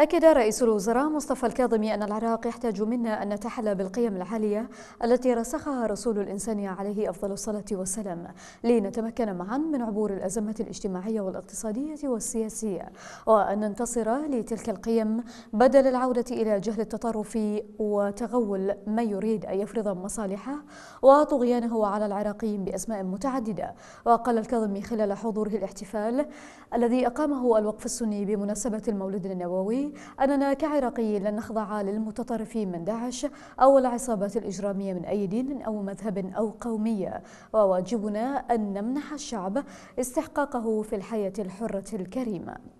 أكد رئيس الوزراء مصطفى الكاظمي أن العراق يحتاج منا أن نتحلى بالقيم العالية التي رسخها رسول الإنسان عليه أفضل الصلاة والسلام لنتمكن معا من عبور الأزمات الاجتماعية والاقتصادية والسياسية وأن ننتصر لتلك القيم بدل العودة إلى جهل التطرف وتغول من يريد أن يفرض مصالحه وطغيانه على العراقيين بأسماء متعددة. وقال الكاظمي خلال حضوره الاحتفال الذي أقامه الوقف السني بمناسبة المولد النبوي أننا كعراقيين لن نخضع للمتطرفين من داعش أو العصابات الإجرامية من أي دين أو مذهب أو قومية. وواجبنا أن نمنح الشعب استحقاقه في الحياة الحرة الكريمة.